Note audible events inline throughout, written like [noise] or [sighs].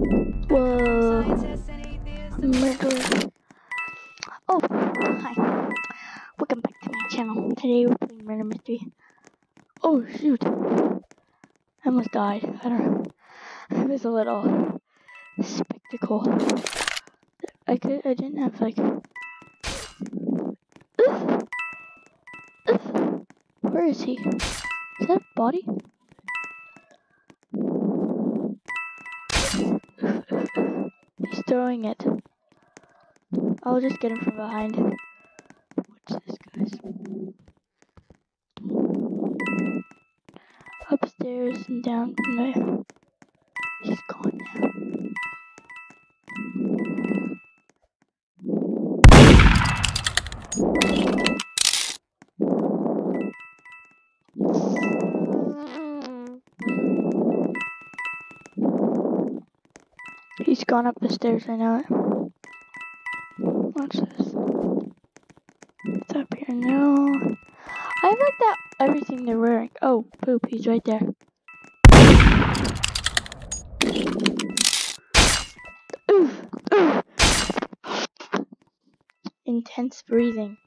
Whoa. Oh, hi. Welcome back to my channel. Today we're playing Murder Mystery. Oh, shoot. I almost died. I don't know. It was a little spectacle. I could, I didn't have like. Where is he? Is that a body? Throwing it. I'll just get him from behind. What's this, guys? Upstairs and down there. He's gone now. He's gone up the stairs, I know it. What's this? It's up here now. I like that everything they're wearing. Oh, poop, he's right there. Oof, oof. Intense breathing.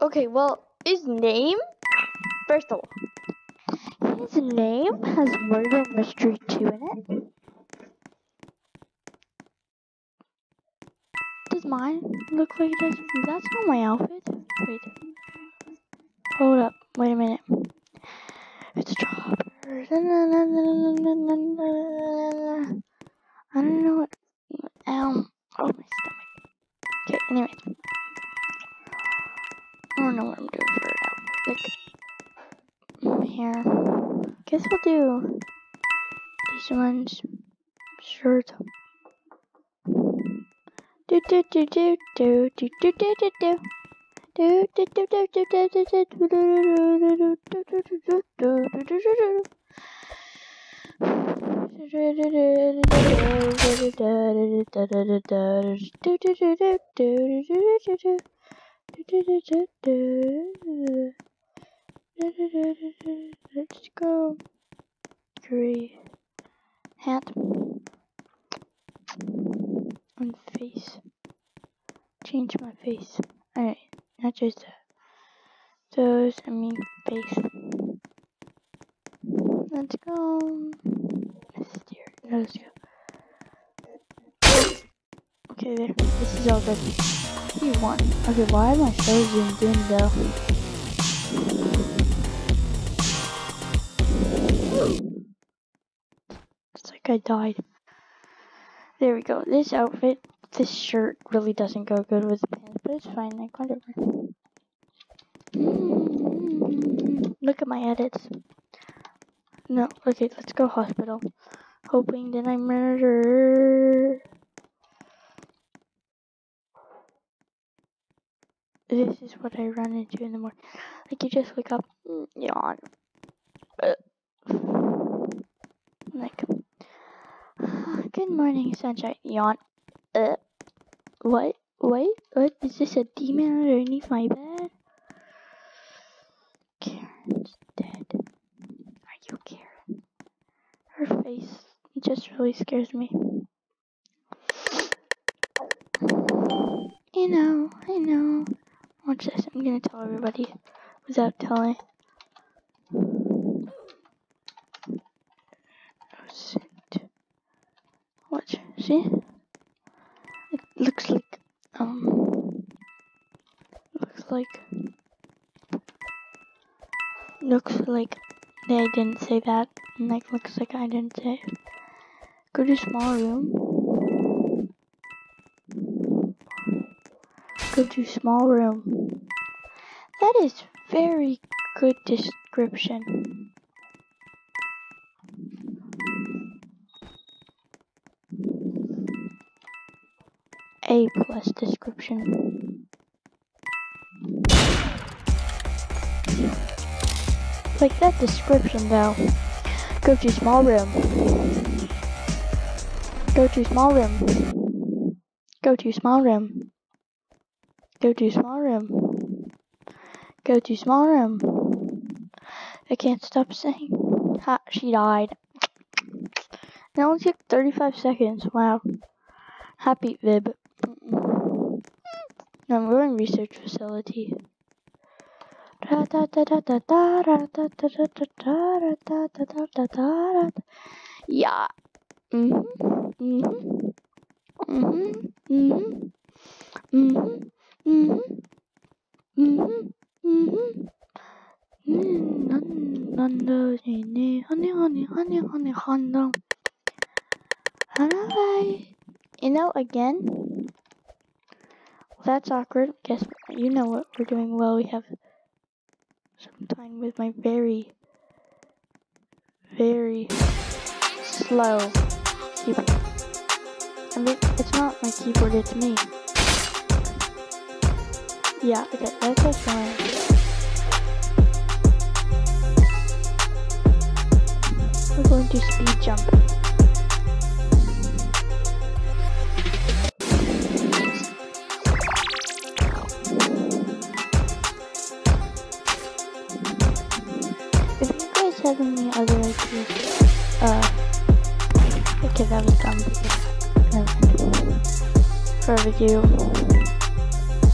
Okay, well, his name, first of all, his name has Murder Mystery 2 in it. Does mine look like it does? That's not my outfit. Wait. Hold up. Wait a minute. It's Chopper. I don't know what. Ow. Oh, my stomach. Okay, anyway. I don't know what I'm doing for now. Like, here. Guess we'll do these ones. Shirt. Do do do do do do do do do do. Do do do do do do do do do do do do do do do do Let's go. Gray hat and face. Change my face. Alright, not just that. Those, I mean face. Let's go. Steer. Let's go. Okay, there. This is all good. You won. Okay, why am I so zoomed in though? It's like I died. There we go. This outfit, this shirt really doesn't go good with the pants, but it's fine. Like, whatever. Mm, Look at my edits. No, okay, let's go hospital. Hoping that I murder. This is what I run into in the morning. Like, you just wake up, mm, yawn. Uh, Like, [sighs] good morning, sunshine. Yawn. Uh, what? Wait, what? Is this a demon underneath my bed? Karen's dead. Are you Karen? Her face just really scares me. I know, I know. Watch this. I'm gonna tell everybody without telling. Shit. Watch. See? It looks like um looks like looks like they didn't say that. And like looks like I didn't say. Go to small room. Go to small room. That is very good description. A plus description. Like that description though. Go to small room. Go to small room. Go to small room. Go to small room. Go to small room. I can't stop saying. Ha, she died. It only took 35 seconds. Wow. Happy Vib. No, we're in research facility. Yeah. Mhm. Mhm. Mhm. Mhm. Mhm. Mhm. Mhm. Mhm. honey, honey, honey, honey, honey. Hi. You know, again, that's awkward. Guess what? you know what we're doing well. We have some time with my very, very slow keyboard. I mean, it's not my keyboard, it's me. Yeah, okay, that's just fine. We're going to speed jump. Okay, that was dumb because for a video,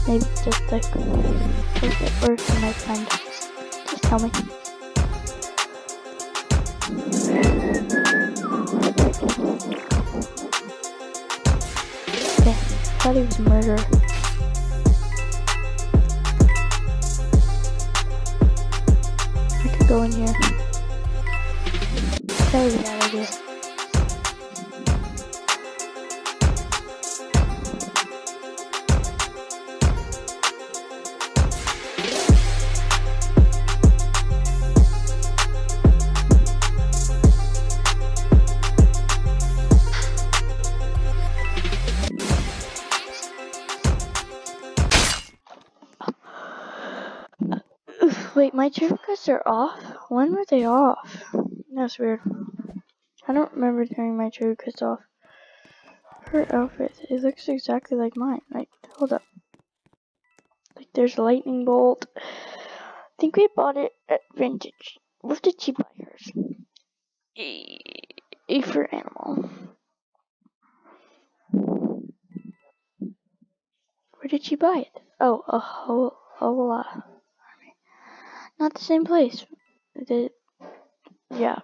maybe just like take it or for my friend, just tell me. Okay, I thought he was murder. I could go in here. That was a bad idea. Wait, my cherry requests are off? When were they off? That's weird. I don't remember turning my cherry requests off. Her outfit, it looks exactly like mine. Like, hold up. Like, there's a lightning bolt. I think we bought it at Vintage. Where did she buy hers? A, a for animal. Where did she buy it? Oh, a whole, a lot. Not the same place. The, yeah,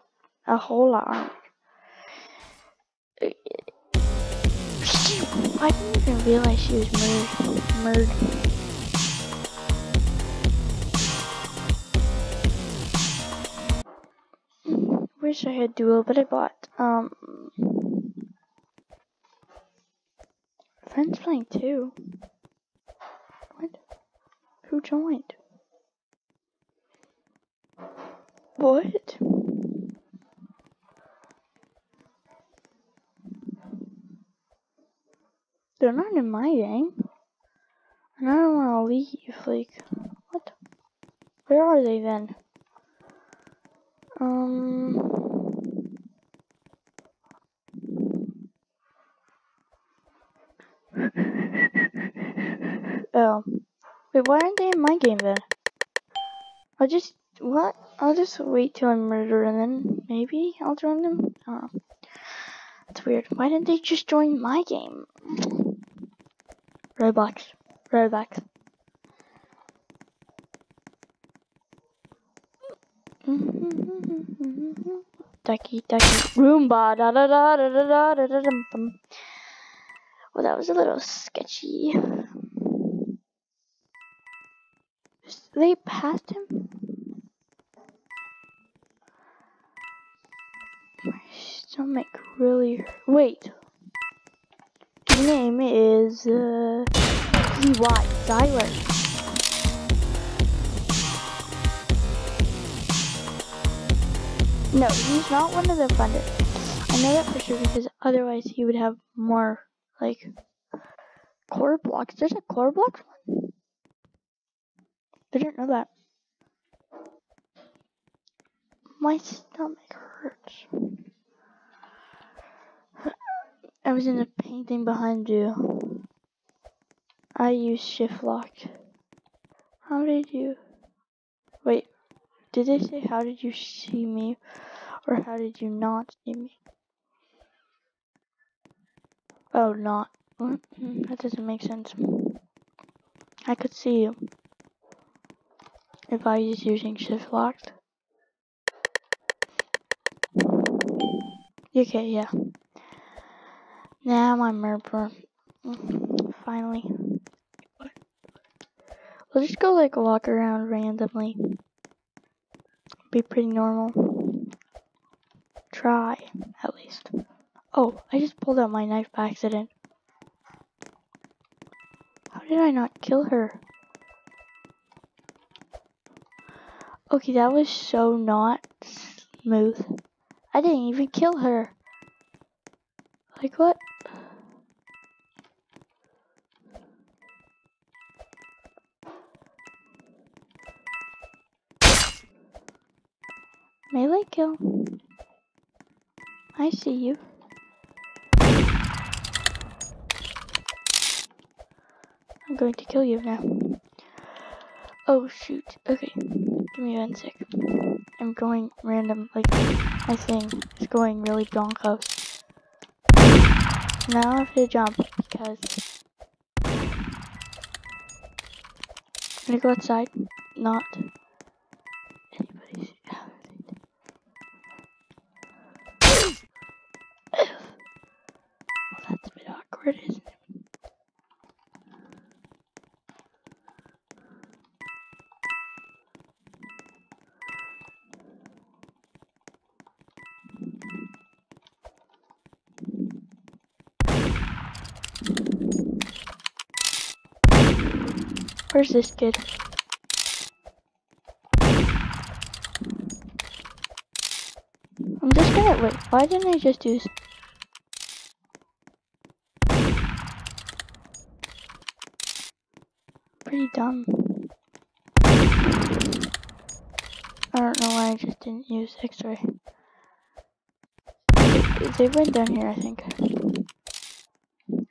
a whole lot. I didn't even realize she was murdered. murdered. Wish I had duo, but I bought um friends playing too. What? Who joined? What? They're not in my game. And I don't want to leave. Like, what? Where are they then? Um. [laughs] oh. Wait, why aren't they in my game then? I'll just what? I'll just wait till I murder and then maybe I'll join them. I don't know. That's weird. Why didn't they just join my game? Roblox. Roblox. [laughs] ducky, ducky, Roomba, da da da da da da da da Well, that was a little sketchy. They passed him? Stomach really wait. His name is uh ZY Zyler no he's not one of the funders I know that for sure because otherwise he would have more like core blocks. There's a core block? One I didn't know that. My stomach hurts I was in the painting behind you. I used shift lock. How did you... Wait, did they say how did you see me? Or how did you not see me? Oh, not. [clears throat] That doesn't make sense. I could see you. If I was using shift locked. Okay, yeah. Now. Mm, Finally. We'll just go like walk around randomly. Be pretty normal. Try, at least. Oh, I just pulled out my knife by accident. How did I not kill her? Okay, that was so not smooth. I didn't even kill her. Like what? Melee kill. I see you. I'm going to kill you now. Oh shoot. Okay. Give me one sec. I'm going random, like, my thing is going really bonkos. Now I have to jump because I'm gonna go outside, not Where's this kid? I'm just gonna wait. Why didn't I just use? Pretty dumb. I don't know why I just didn't use X-ray. They went down here, I think.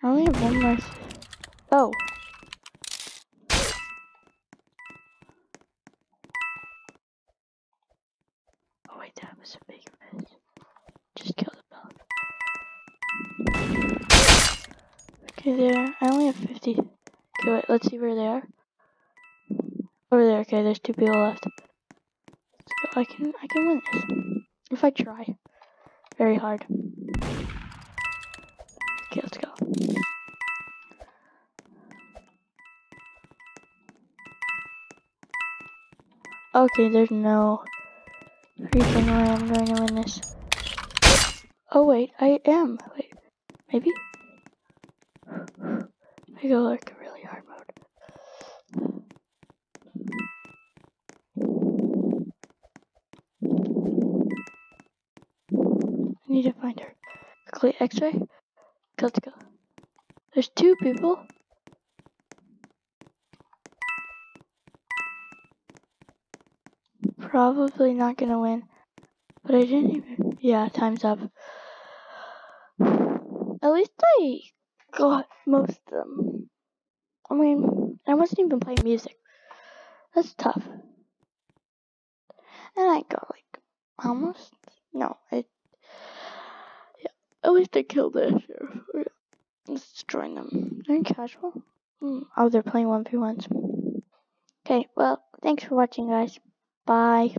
I only have one more. Oh. Oh wait, that was a big. Just kill the. Okay, there. I only have 50. Okay, wait, let's see where they are. Over there. Okay, there's two people left. Let's go. I can, I can win this if I try very hard. Okay, let's go. Okay, there's no reason why I'm going to win this. Oh wait, I am. Wait, maybe? I go like really hard mode. I need to find her. Quickly, X-ray. Let's go. There's two people. Probably not gonna win. But I didn't even. Yeah, time's up. At least I got most of them. I mean, I wasn't even playing music. That's tough. And I got like almost. No, I. Yeah, at least I killed the sheriff. Let's join them. They're casual. Hmm. Oh, they're playing one v ones. Okay, well, thanks for watching, guys. Bye.